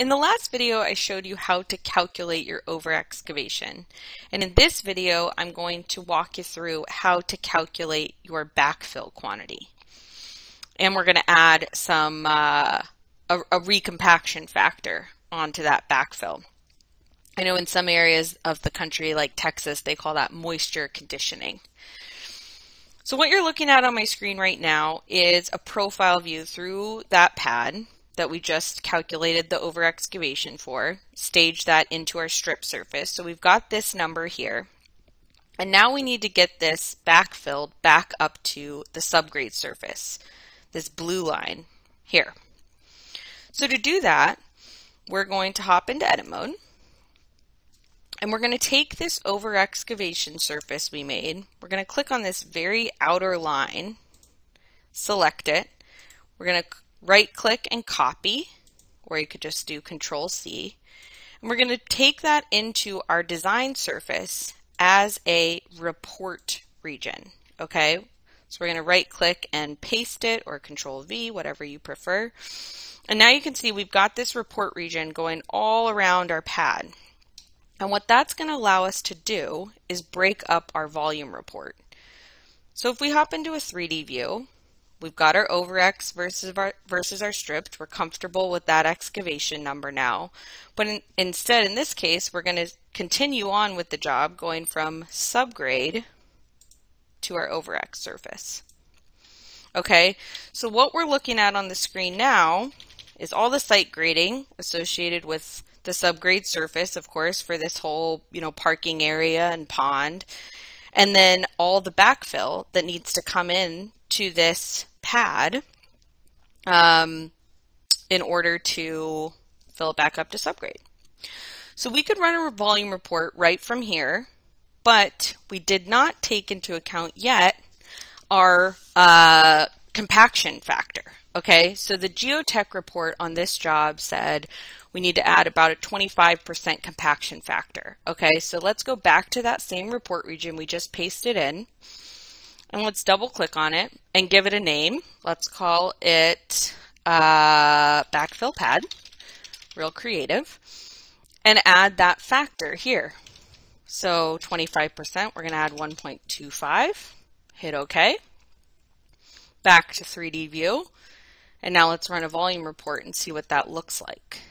In the last video, I showed you how to calculate your over excavation. And in this video, I'm going to walk you through how to calculate your backfill quantity. And we're going to add some, uh, a, a recompaction factor onto that backfill. I know in some areas of the country, like Texas, they call that moisture conditioning. So what you're looking at on my screen right now is a profile view through that pad that we just calculated the over excavation for, stage that into our strip surface. So we've got this number here. And now we need to get this backfilled back up to the subgrade surface, this blue line here. So to do that, we're going to hop into edit mode. And we're going to take this over excavation surface we made. We're going to click on this very outer line, select it. We're going to right click and copy, or you could just do control C. And we're going to take that into our design surface as a report region. Okay, so we're going to right click and paste it or control V, whatever you prefer. And now you can see we've got this report region going all around our pad. And what that's going to allow us to do is break up our volume report. So if we hop into a 3D view, we've got our OverEx versus our, versus our stripped. We're comfortable with that excavation number now. But in, instead, in this case, we're going to continue on with the job going from subgrade to our OverEx surface. Okay, so what we're looking at on the screen now is all the site grading associated with the subgrade surface, of course, for this whole, you know, parking area and pond. And then all the backfill that needs to come in to this pad um, in order to fill it back up to subgrade. So we could run a volume report right from here, but we did not take into account yet our uh, compaction factor. Okay, so the geotech report on this job said we need to add about a 25% compaction factor. Okay, so let's go back to that same report region we just pasted in. And let's double click on it and give it a name. Let's call it uh, backfill pad, real creative, and add that factor here. So 25%, we're going to add 1.25, hit OK. Back to 3D view, and now let's run a volume report and see what that looks like.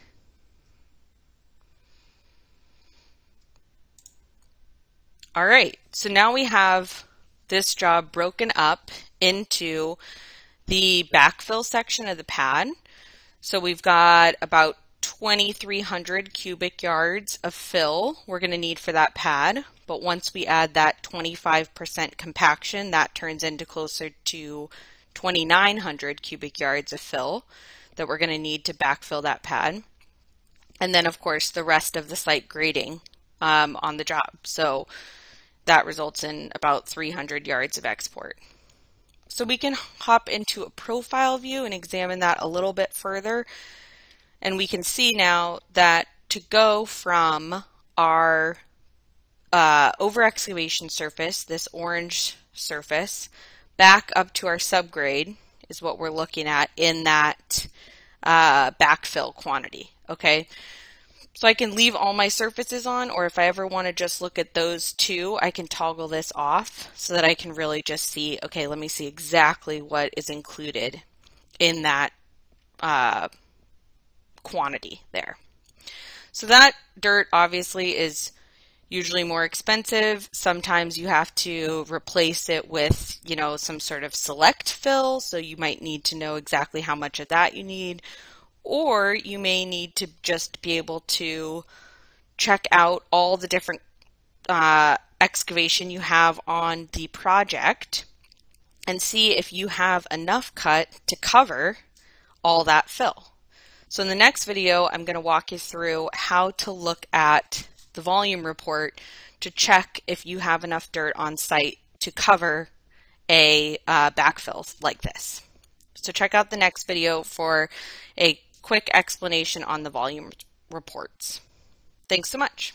All right, so now we have this job broken up into the backfill section of the pad. So we've got about 2,300 cubic yards of fill we're going to need for that pad. But once we add that 25% compaction, that turns into closer to 2,900 cubic yards of fill that we're going to need to backfill that pad. And then, of course, the rest of the site grading um, on the job. So that results in about 300 yards of export. So we can hop into a profile view and examine that a little bit further. And we can see now that to go from our uh, over excavation surface, this orange surface, back up to our subgrade is what we're looking at in that uh, backfill quantity. Okay, so I can leave all my surfaces on, or if I ever want to just look at those two, I can toggle this off so that I can really just see, okay, let me see exactly what is included in that uh, quantity there. So that dirt obviously is usually more expensive. Sometimes you have to replace it with, you know, some sort of select fill. So you might need to know exactly how much of that you need or you may need to just be able to check out all the different uh, excavation you have on the project and see if you have enough cut to cover all that fill. So in the next video, I'm going to walk you through how to look at the volume report to check if you have enough dirt on site to cover a uh, backfill like this. So check out the next video for a quick explanation on the volume reports. Thanks so much.